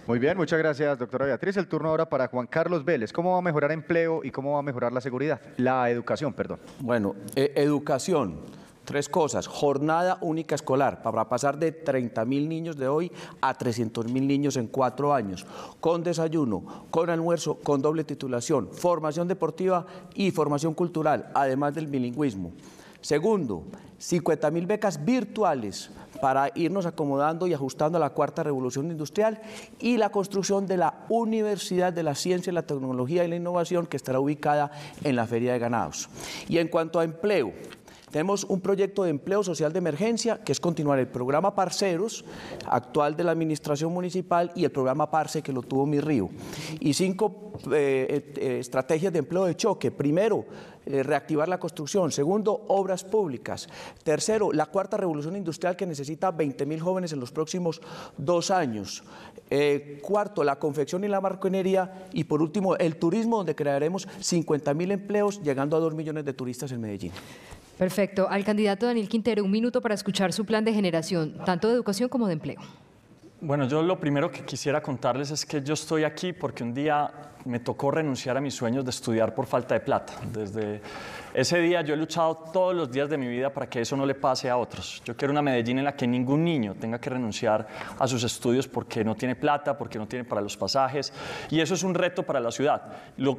Muy bien, muchas gracias, doctora Beatriz. El turno ahora para Juan Carlos Vélez. ¿Cómo va a mejorar empleo y cómo va a mejorar la seguridad? La educación, perdón. Bueno, e, educación. Tres cosas. Jornada única escolar para pasar de 30 mil niños de hoy a 300 mil niños en cuatro años. Con desayuno, con almuerzo, con doble titulación, formación deportiva y formación cultural, además del bilingüismo. Segundo, 50 mil becas virtuales para irnos acomodando y ajustando a la cuarta revolución industrial y la construcción de la Universidad de la Ciencia, la Tecnología y la Innovación que estará ubicada en la Feria de Ganados. Y en cuanto a empleo, tenemos un proyecto de empleo social de emergencia que es continuar el programa Parceros, actual de la Administración Municipal, y el programa Parce que lo tuvo Mi Río. Y cinco eh, eh, estrategias de empleo de choque. Primero, eh, reactivar la construcción. Segundo, obras públicas. Tercero, la cuarta revolución industrial que necesita 20 mil jóvenes en los próximos dos años. Cuarto, la confección y la marconería. Y por último, el turismo, donde crearemos 50 mil empleos, llegando a dos millones de turistas en Medellín. Perfecto. Al candidato Daniel Quintero, un minuto para escuchar su plan de generación, tanto de educación como de empleo. Bueno, yo lo primero que quisiera contarles es que yo estoy aquí porque un día me tocó renunciar a mis sueños de estudiar por falta de plata. Desde Ese día yo he luchado todos los días de mi vida para que eso no le pase a otros. Yo quiero una Medellín en la que ningún niño tenga que renunciar a sus estudios porque no tiene plata, porque no tiene para los pasajes. Y eso es un reto para la ciudad,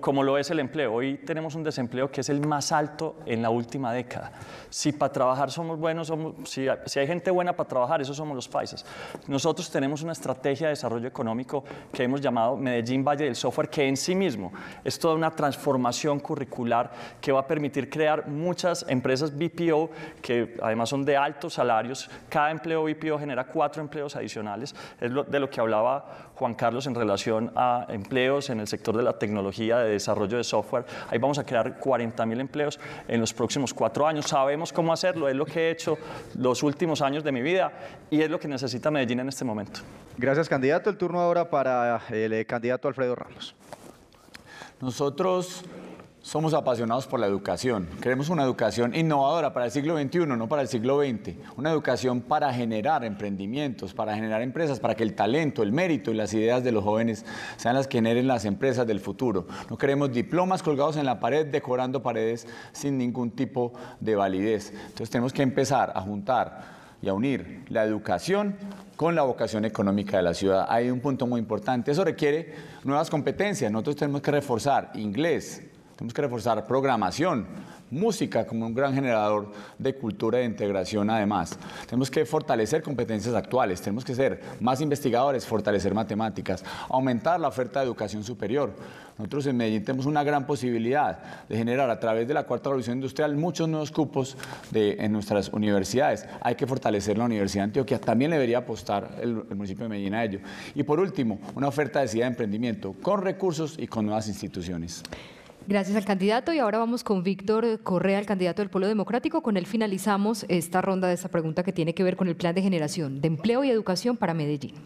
como lo es el empleo. Hoy tenemos un desempleo que es el más alto en la última década. Si para trabajar somos buenos, si, si hay gente buena para trabajar, esos somos los países. Nosotros tenemos una estrategia de desarrollo económico que hemos llamado Medellín Valle del Software, que en sí mismo es toda una transformación curricular que va a permitir crear muchas empresas BPO que además son de altos salarios. Cada empleo BPO genera cuatro empleos adicionales. Es de lo que hablaba Juan Carlos en relación a empleos en el sector de la tecnología, de desarrollo de software. Ahí vamos a crear 40 mil empleos en los próximos cuatro años. Sabemos cómo hacerlo, es lo que he hecho los últimos años de mi vida y es lo que necesita Medellín en este momento. Gracias, candidato. El turno ahora para el eh, candidato Alfredo Ramos. Nosotros somos apasionados por la educación. Queremos una educación innovadora para el siglo XXI, no para el siglo XX. Una educación para generar emprendimientos, para generar empresas, para que el talento, el mérito y las ideas de los jóvenes sean las que generen las empresas del futuro. No queremos diplomas colgados en la pared, decorando paredes sin ningún tipo de validez. Entonces tenemos que empezar a juntar y a unir la educación con la vocación económica de la ciudad. Hay un punto muy importante. Eso requiere nuevas competencias. Nosotros tenemos que reforzar inglés, tenemos que reforzar programación, música como un gran generador de cultura e integración además. Tenemos que fortalecer competencias actuales, tenemos que ser más investigadores, fortalecer matemáticas, aumentar la oferta de educación superior. Nosotros en Medellín tenemos una gran posibilidad de generar a través de la cuarta revolución industrial muchos nuevos cupos de, en nuestras universidades. Hay que fortalecer la Universidad de Antioquia, también debería apostar el, municipio de Medellín a ello. Y por último, una oferta de emprendimiento con recursos y con nuevas instituciones. Gracias al candidato y ahora vamos con Víctor Correa, el candidato del Polo Democrático. Con él finalizamos esta ronda de esta pregunta que tiene que ver con el plan de generación de empleo y educación para Medellín.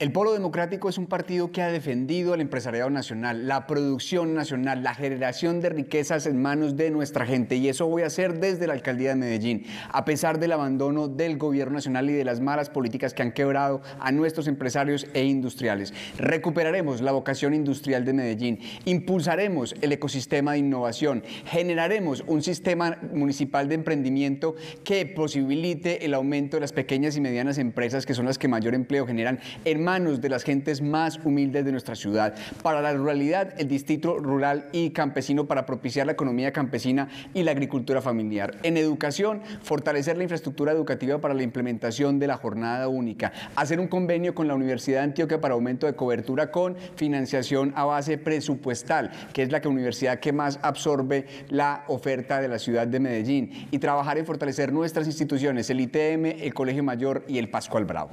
El Polo Democrático es un partido que ha defendido al empresariado nacional, la producción nacional, la generación de riquezas en manos de nuestra gente y eso voy a hacer desde la alcaldía de Medellín, a pesar del abandono del gobierno nacional y de las malas políticas que han quebrado a nuestros empresarios e industriales. Recuperaremos la vocación industrial de Medellín, impulsaremos el ecosistema de innovación, generaremos un sistema municipal de emprendimiento que posibilite el aumento de las pequeñas y medianas empresas que son las que mayor empleo generan en manos de las gentes más humildes de nuestra ciudad. Para la ruralidad, el distrito rural y campesino para propiciar la economía campesina y la agricultura familiar. En educación, fortalecer la infraestructura educativa para la implementación de la jornada única. Hacer un convenio con la Universidad de Antioquia para aumento de cobertura con financiación a base presupuestal, que es la universidad que más absorbe la oferta de la ciudad de Medellín. Y trabajar en fortalecer nuestras instituciones, el ITM, el Colegio Mayor y el Pascual Bravo.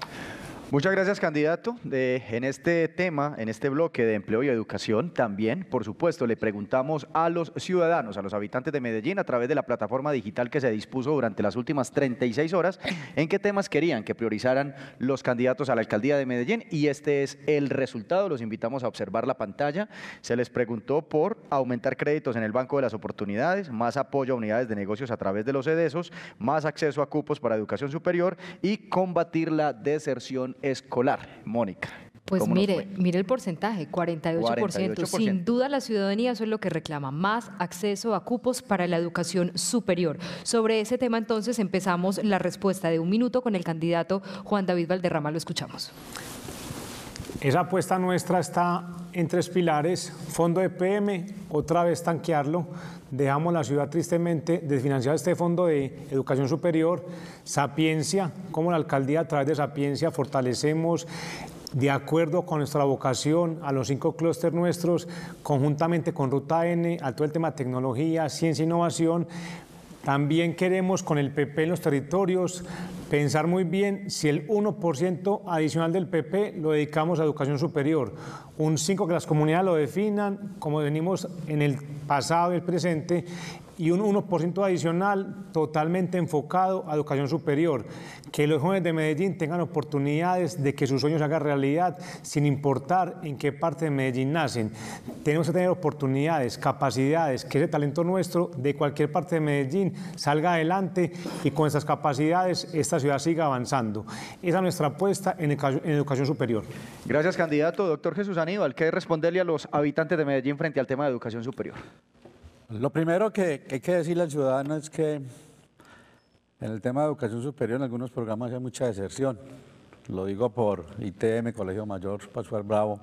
Muchas gracias, candidato. en este tema, en este bloque de empleo y educación, también, por supuesto, le preguntamos a los ciudadanos, a los habitantes de Medellín, a través de la plataforma digital que se dispuso durante las últimas 36 horas, en qué temas querían que priorizaran los candidatos a la alcaldía de Medellín. Y este es el resultado. Los invitamos a observar la pantalla. Se les preguntó por aumentar créditos en el Banco de las Oportunidades, más apoyo a unidades de negocios a través de los EDESOS, más acceso a cupos para educación superior y combatir la deserción escolar. Mónica. Pues mire, mire el porcentaje, 48%. Sin duda la ciudadanía eso es lo que reclama, más acceso a cupos para la educación superior. Sobre ese tema entonces empezamos la respuesta de un minuto con el candidato Juan David Valderrama, lo escuchamos. Esa apuesta nuestra está en tres pilares, fondo de PM, otra vez tanquearlo, dejamos la ciudad tristemente desfinanciada este fondo de educación superior, Sapiencia, como la alcaldía a través de Sapiencia fortalecemos de acuerdo con nuestra vocación a los cinco clústeres nuestros, conjuntamente con Ruta N, a todo el tema de tecnología, ciencia e innovación, también queremos con el PP en los territorios pensar muy bien si el 1% adicional del PP lo dedicamos a educación superior, un 5% que las comunidades lo definan, como venimos en el pasado y el presente, y un 1% adicional totalmente enfocado a educación superior. Que los jóvenes de Medellín tengan oportunidades de que sus sueños se hagan realidad sin importar en qué parte de Medellín nacen. Tenemos que tener oportunidades, capacidades, que ese talento nuestro de cualquier parte de Medellín salga adelante y con esas capacidades esta ciudad siga avanzando. Esa es nuestra apuesta en, educación superior. Gracias, candidato. Doctor Jesús Aníbal, ¿qué responderle a los habitantes de Medellín frente al tema de educación superior? Lo primero que, hay que decirle al ciudadano es que en el tema de educación superior en algunos programas hay mucha deserción. Lo digo por ITM, Colegio Mayor Pascual Bravo.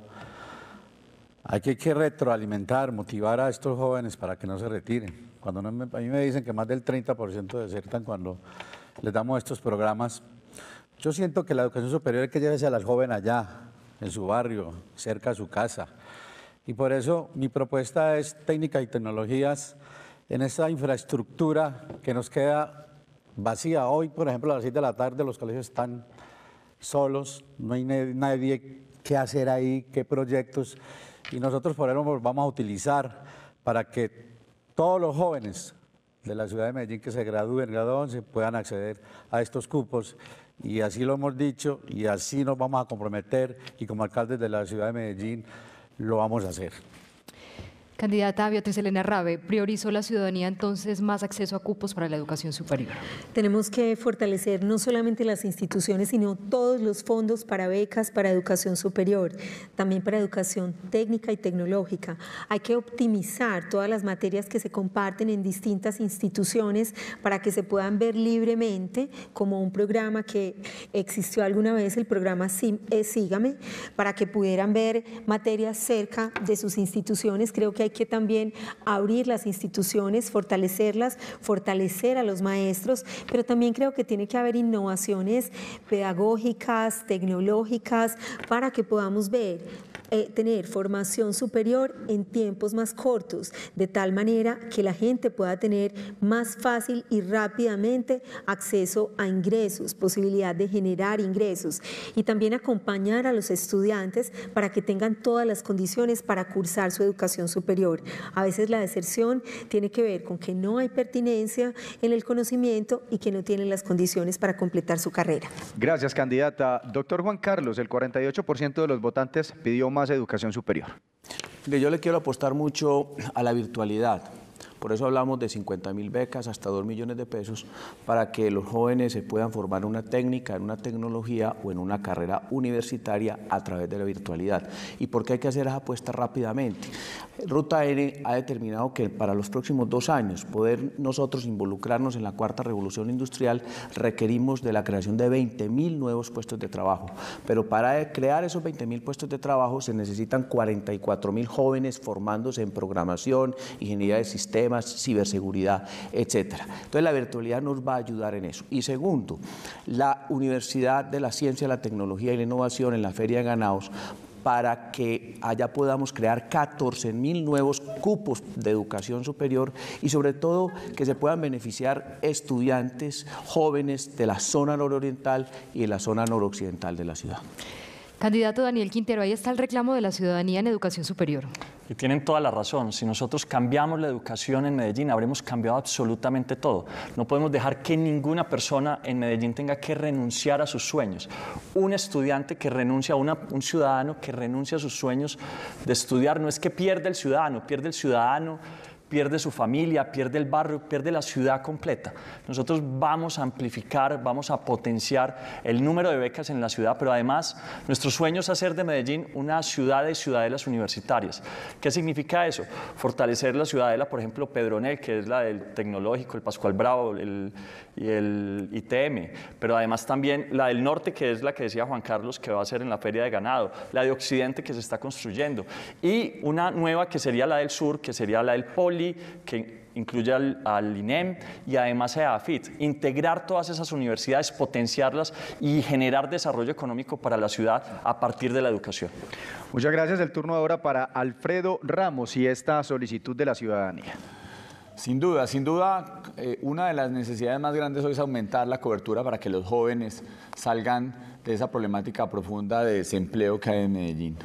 Hay que, retroalimentar, motivar a estos jóvenes para que no se retiren. Cuando no me- a mí me dicen que más del 30% desertan cuando les damos estos programas. Yo siento que la educación superior hay que llevarse a las jóvenes allá, en su barrio, cerca a su casa. Y por eso mi propuesta es técnicas y tecnologías en esa infraestructura que nos queda vacía. Hoy, por ejemplo, a las 6 de la tarde los colegios están solos, no hay nadie qué hacer ahí, qué proyectos. Y nosotros por eso vamos a utilizar para que todos los jóvenes de la ciudad de Medellín que se gradúen, grado 11, puedan acceder a estos cupos. Y así lo hemos dicho y así nos vamos a comprometer y como alcaldes de la ciudad de Medellín lo vamos a hacer. Candidata Beatriz Elena Rabe, ¿priorizó la ciudadanía entonces más acceso a cupos para la educación superior? Tenemos que fortalecer no solamente las instituciones, sino todos los fondos para becas, para educación superior, también para educación técnica y tecnológica. Hay que optimizar todas las materias que se comparten en distintas instituciones para que se puedan ver libremente como un programa que existió alguna vez, el programa eh, Sígame, para que pudieran ver materias cerca de sus instituciones. Creo que hay que también abrir las instituciones, fortalecerlas, fortalecer a los maestros, pero también creo que tiene que haber innovaciones pedagógicas, tecnológicas, para que podamos ver eh, tener formación superior en tiempos más cortos, de tal manera que la gente pueda tener más fácil y rápidamente acceso a ingresos, posibilidad de generar ingresos y también acompañar a los estudiantes para que tengan todas las condiciones para cursar su educación superior. A veces la deserción tiene que ver con que no hay pertinencia en el conocimiento y que no tienen las condiciones para completar su carrera. Gracias, candidata. Doctor Juan Carlos, el 48% de los votantes pidió más educación superior. Yo le quiero apostar mucho a la virtualidad. Por eso hablamos de 50 mil becas hasta 2 millones de pesos para que los jóvenes se puedan formar en una técnica, en una tecnología o en una carrera universitaria a través de la virtualidad. ¿Y por qué hay que hacer esa apuesta rápidamente? Ruta N ha determinado que para los próximos dos años poder nosotros involucrarnos en la cuarta revolución industrial requerimos de la creación de 20 mil nuevos puestos de trabajo. Pero para crear esos 20 mil puestos de trabajo se necesitan 44 mil jóvenes formándose en programación, ingeniería de sistemas, ciberseguridad, etcétera. Entonces la virtualidad nos va a ayudar en eso. Y segundo, la Universidad de la Ciencia, la Tecnología y la Innovación en la Feria de Ganados para que allá podamos crear 14 mil nuevos cupos de educación superior y sobre todo que se puedan beneficiar estudiantes jóvenes de la zona nororiental y de la zona noroccidental de la ciudad. Candidato Daniel Quintero, ahí está el reclamo de la ciudadanía en educación superior. Y tienen toda la razón. Si nosotros cambiamos la educación en Medellín, habremos cambiado absolutamente todo. No podemos dejar que ninguna persona en Medellín tenga que renunciar a sus sueños. Un estudiante que renuncia, una- un ciudadano que renuncia a sus sueños de estudiar, no es que pierde el ciudadano, pierde el ciudadano pierde su familia, pierde el barrio, pierde la ciudad completa. Nosotros vamos a amplificar, vamos a potenciar el número de becas en la ciudad, pero además nuestro sueño es hacer de Medellín una ciudad de ciudadelas universitarias. ¿Qué significa eso? Fortalecer la ciudadela, por ejemplo, Pedronel, que es la del tecnológico, el Pascual Bravo el- y el ITM, pero además también la del norte, que es la que decía Juan Carlos, que va a ser en la Feria de Ganado, la de Occidente, que se está construyendo, y una nueva que sería la del sur, que sería la del Poli, que incluye al, al INEM y además a AFIT. Integrar todas esas universidades, potenciarlas y generar desarrollo económico para la ciudad a partir de la educación. Muchas gracias. El turno ahora para Alfredo Ramos y esta solicitud de la ciudadanía. Sin duda, sin duda, eh, una de las necesidades más grandes hoy es aumentar la cobertura para que los jóvenes salgan de esa problemática profunda de desempleo que hay en Medellín.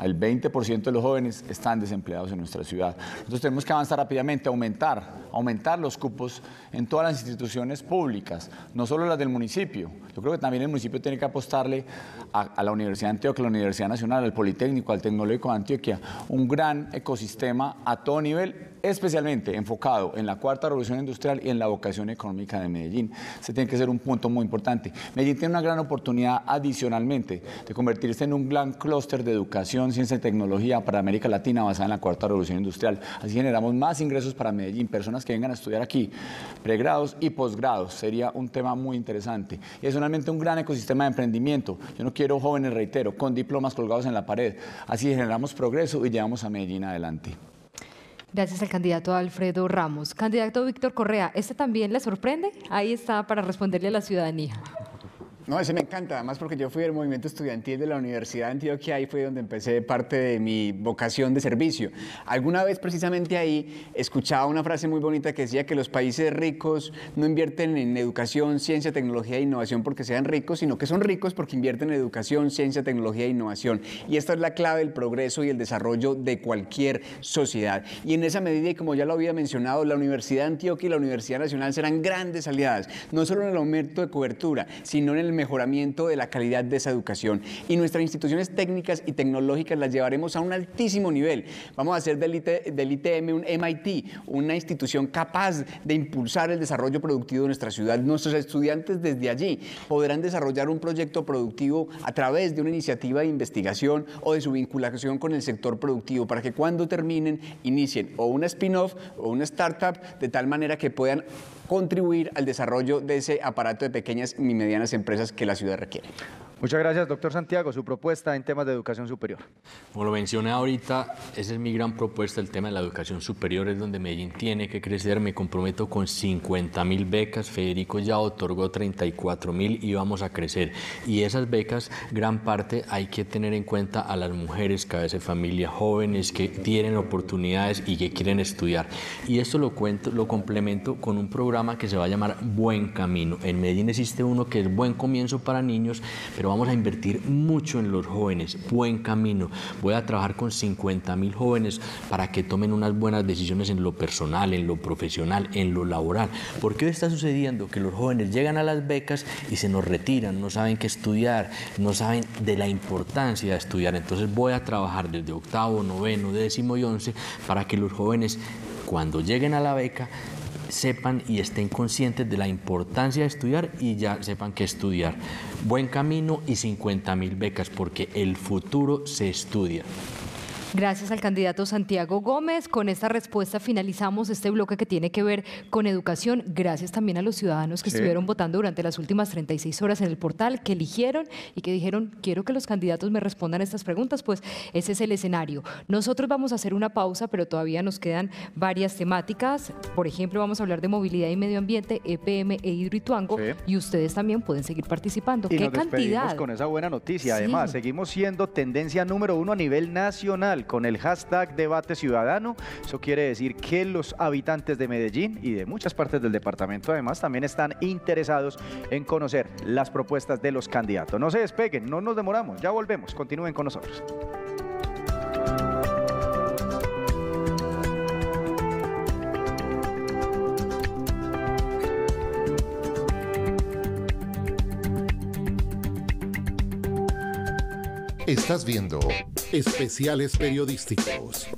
El 20% de los jóvenes están desempleados en nuestra ciudad. Nosotros tenemos que avanzar rápidamente, aumentar, aumentar los cupos en todas las instituciones públicas, no solo las del municipio. Yo creo que también el municipio tiene que apostarle a, a la Universidad de Antioquia, a la Universidad Nacional, al Politécnico, al Tecnológico de Antioquia, un gran ecosistema a todo nivel especialmente enfocado en la cuarta revolución industrial y en la vocación económica de Medellín. Se tiene que ser un punto muy importante. Medellín tiene una gran oportunidad adicionalmente de convertirse en un gran clúster de educación, ciencia y tecnología para América Latina basada en la cuarta revolución industrial. Así generamos más ingresos para Medellín, personas que vengan a estudiar aquí, pregrados y posgrados. Sería un tema muy interesante. Y es solamente un gran ecosistema de emprendimiento. Yo no quiero jóvenes, reitero, con diplomas colgados en la pared. Así generamos progreso y llevamos a Medellín adelante. Gracias al candidato Alfredo Ramos. Candidato Víctor Correa, ¿este también le sorprende? Ahí está para responderle a la ciudadanía. No, ese me encanta, además porque yo fui del movimiento estudiantil de la Universidad de Antioquia, ahí fue donde empecé parte de mi vocación de servicio. Alguna vez precisamente ahí escuchaba una frase muy bonita que decía que los países ricos no invierten en educación, ciencia, tecnología e innovación porque sean ricos, sino que son ricos porque invierten en educación, ciencia, tecnología e innovación. Y esta es la clave del progreso y el desarrollo de cualquier sociedad. Y en esa medida, y como ya lo había mencionado, la Universidad de Antioquia y la Universidad Nacional serán grandes aliadas, no solo en el aumento de cobertura, sino en el mejoramiento de la calidad de esa educación. Y nuestras instituciones técnicas y tecnológicas las llevaremos a un altísimo nivel. Vamos a hacer del, ITM un MIT, una institución capaz de impulsar el desarrollo productivo de nuestra ciudad. Nuestros estudiantes desde allí podrán desarrollar un proyecto productivo a través de una iniciativa de investigación o de su vinculación con el sector productivo para que cuando terminen inicien o una spin-off o una startup de tal manera que puedan contribuir al desarrollo de ese aparato de pequeñas y medianas empresas que la ciudad requiere. Muchas gracias, doctor Santiago. Su propuesta en temas de educación superior. Como lo mencioné ahorita, esa es mi gran propuesta, el tema de la educación superior, es donde Medellín tiene que crecer. Me comprometo con 50 mil becas. Federico ya otorgó 34 mil y vamos a crecer. Y esas becas, gran parte hay que tener en cuenta a las mujeres, cabeza de familia, jóvenes que tienen oportunidades y que quieren estudiar. Y esto lo complemento con un programa que se va a llamar Buen Camino. En Medellín existe uno que es Buen Comienzo para niños, pero vamos a invertir mucho en los jóvenes, buen camino. Voy a trabajar con 50 mil jóvenes para que tomen unas buenas decisiones en lo personal, en lo profesional, en lo laboral. ¿Por qué está sucediendo? Que los jóvenes llegan a las becas y se nos retiran, no saben qué estudiar, no saben de la importancia de estudiar. Entonces voy a trabajar desde octavo, noveno, décimo y once para que los jóvenes cuando lleguen a la beca sepan y estén conscientes de la importancia de estudiar y ya sepan que estudiar. Buen camino y 50 mil becas porque el futuro se estudia. Gracias al candidato Santiago Gómez. Con esta respuesta finalizamos este bloque que tiene que ver con educación. Gracias también a los ciudadanos que estuvieron votando durante las últimas 36 horas en el portal, que eligieron y que dijeron, quiero que los candidatos me respondan estas preguntas. Pues ese es el escenario. Nosotros vamos a hacer una pausa, pero todavía nos quedan varias temáticas. Por ejemplo, vamos a hablar de movilidad y medio ambiente, EPM e Hidroituango. Y ustedes también pueden seguir participando. Y ¿Qué nos cantidad? con esa buena noticia. Además, seguimos siendo tendencia número uno a nivel nacional con el hashtag debate ciudadano. Eso quiere decir que los habitantes de Medellín y de muchas partes del departamento además también están interesados en conocer las propuestas de los candidatos. No se despeguen, no nos demoramos, ya volvemos, continúen con nosotros. Estás viendo especiales periodísticos.